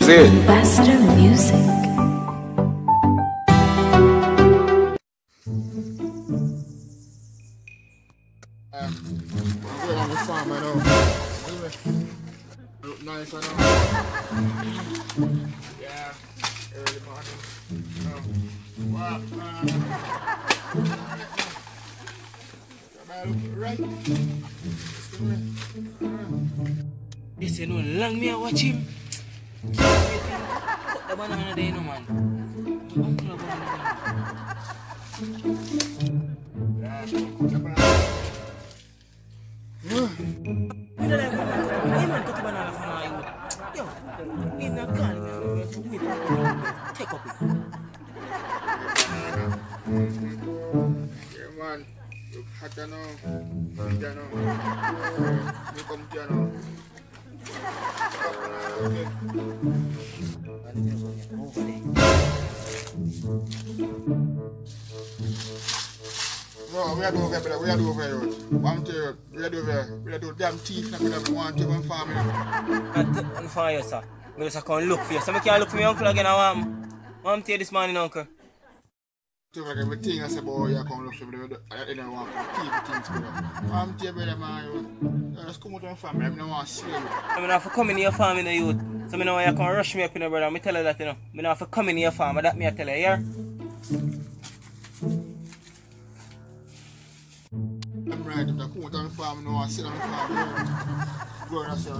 See it? Ambassador Music. I'm going on the farm, I know. Nice, I know. Yeah, early morning. Um, wow, uh, right. They say no long me I watch him. Cut the banana there, no man. Uncle of banana there. You don't like when man cut the banana. Hey man, cut the banana for now. you- Yo, in a car, you have to do it. Take up it. Yeah, man. Look hot, I know. Heat, I know. You come here now. Okay. Over there. No, we are doing over we are doing over there. One thing, we are doing over there. We are doing damn teeth, like we have one thing on farm. And for you, sir. Me just come look for you. So me can't look for me uncle again. I want I want to you this morning, uncle. Like everything I say, boy, you look for me. I didn't want to teeth things, brother. I'm you, man, come out of family, I don't want to see you. I mean, I have to come in your farm in the youth. So me know why you can rush me up in the brother. Me tell you that, you know. Me know have to come in your farm. That me I tell you, yeah? I'm right, if I come out of the farm, no, I sit on the farm. Go and say,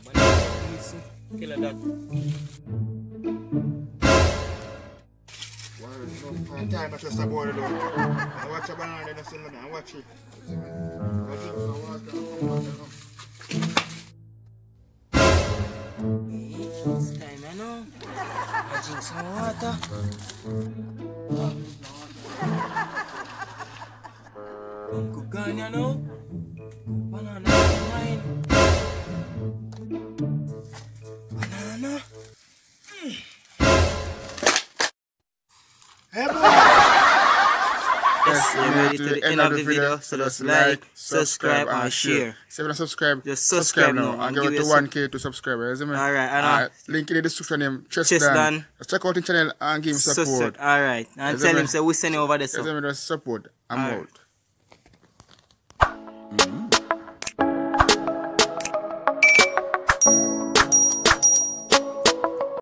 body listen. Tell her that. Time I trust a boy, though. I watch a banana, then I say, I watch it. I water, come water, no. Hey, it's time, I know. I drink some water. Uncle gone, you know. Banana wine. Banana. Yes, we're ready to the end of the video. So just like, subscribe, and share. So if subscribe, Just subscribe now and and give give it to 1k to subscribe. You see? Alright, I know. Alright, Link in the description name, Tress, Tress Don. Dan. Just check out the channel and give him support. alright. And tell him, say, we send you over there, You see so. Just support. I'm Alright. out. Mm-hmm.